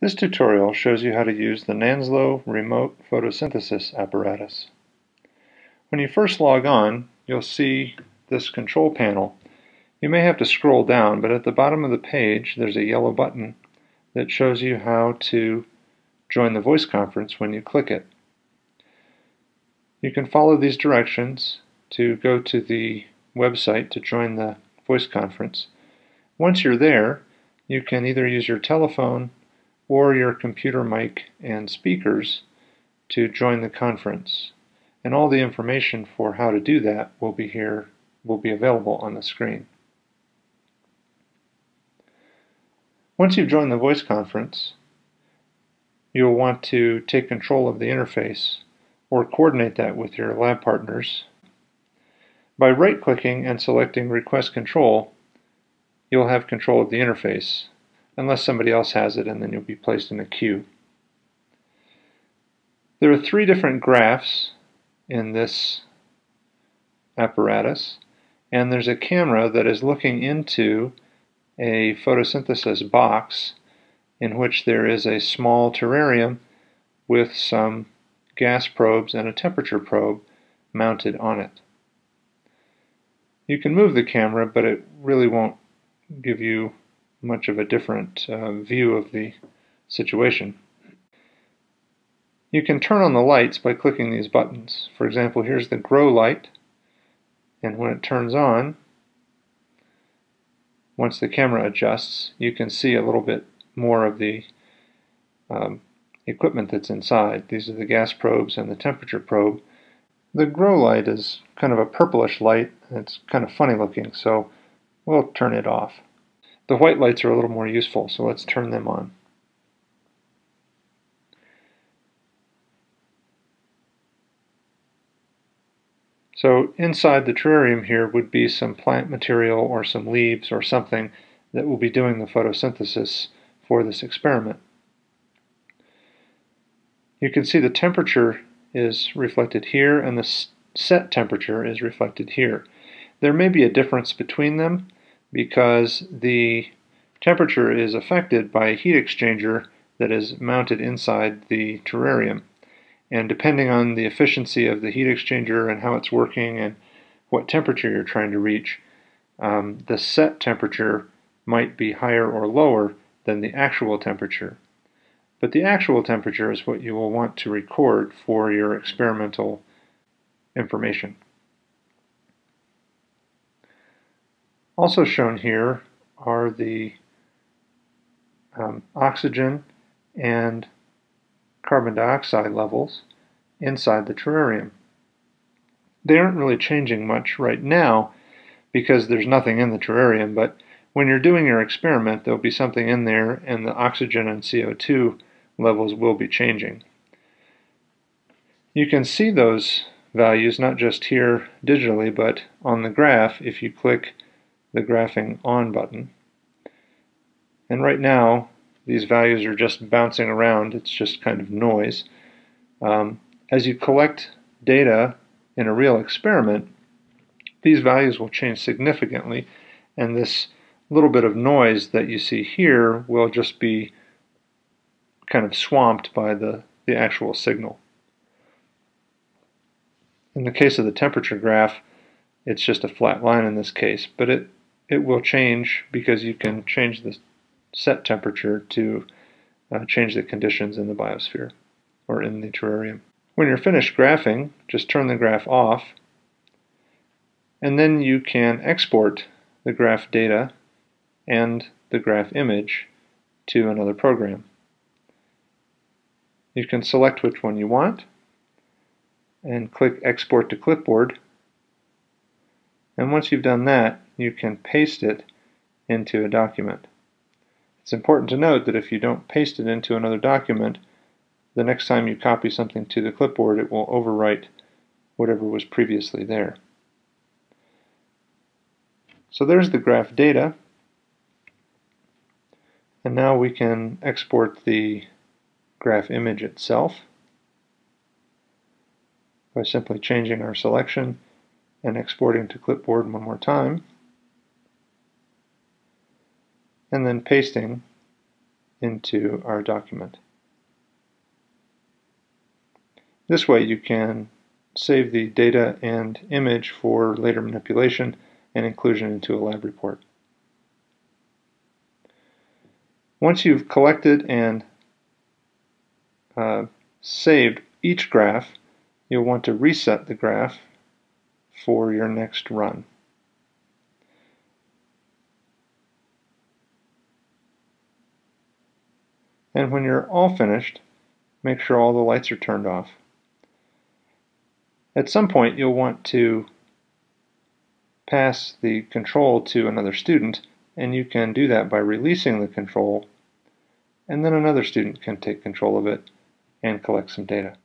This tutorial shows you how to use the NANSLO Remote Photosynthesis apparatus. When you first log on, you'll see this control panel. You may have to scroll down, but at the bottom of the page there's a yellow button that shows you how to join the voice conference when you click it. You can follow these directions to go to the website to join the voice conference. Once you're there, you can either use your telephone or your computer mic and speakers to join the conference. And all the information for how to do that will be here, will be available on the screen. Once you've joined the voice conference, you'll want to take control of the interface or coordinate that with your lab partners. By right-clicking and selecting Request Control, you'll have control of the interface unless somebody else has it, and then you'll be placed in a queue. There are three different graphs in this apparatus, and there's a camera that is looking into a photosynthesis box in which there is a small terrarium with some gas probes and a temperature probe mounted on it. You can move the camera, but it really won't give you much of a different uh, view of the situation. You can turn on the lights by clicking these buttons. For example, here's the grow light, and when it turns on, once the camera adjusts, you can see a little bit more of the um, equipment that's inside. These are the gas probes and the temperature probe. The grow light is kind of a purplish light. It's kind of funny looking, so we'll turn it off. The white lights are a little more useful, so let's turn them on. So inside the terrarium here would be some plant material or some leaves or something that will be doing the photosynthesis for this experiment. You can see the temperature is reflected here and the set temperature is reflected here. There may be a difference between them, because the temperature is affected by a heat exchanger that is mounted inside the terrarium. And depending on the efficiency of the heat exchanger and how it's working and what temperature you're trying to reach, um, the set temperature might be higher or lower than the actual temperature. But the actual temperature is what you will want to record for your experimental information. Also shown here are the um, oxygen and carbon dioxide levels inside the terrarium. They aren't really changing much right now because there's nothing in the terrarium, but when you're doing your experiment, there'll be something in there and the oxygen and CO2 levels will be changing. You can see those values not just here digitally, but on the graph if you click the graphing on button. And right now, these values are just bouncing around. It's just kind of noise. Um, as you collect data in a real experiment, these values will change significantly, and this little bit of noise that you see here will just be kind of swamped by the, the actual signal. In the case of the temperature graph, it's just a flat line in this case, but it it will change because you can change the set temperature to uh, change the conditions in the biosphere or in the terrarium. When you're finished graphing, just turn the graph off and then you can export the graph data and the graph image to another program. You can select which one you want and click export to clipboard and once you've done that you can paste it into a document. It's important to note that if you don't paste it into another document, the next time you copy something to the clipboard, it will overwrite whatever was previously there. So there's the graph data. And now we can export the graph image itself by simply changing our selection and exporting to clipboard one more time and then pasting into our document. This way you can save the data and image for later manipulation and inclusion into a lab report. Once you've collected and uh, saved each graph, you'll want to reset the graph for your next run. And when you're all finished, make sure all the lights are turned off. At some point, you'll want to pass the control to another student, and you can do that by releasing the control, and then another student can take control of it and collect some data.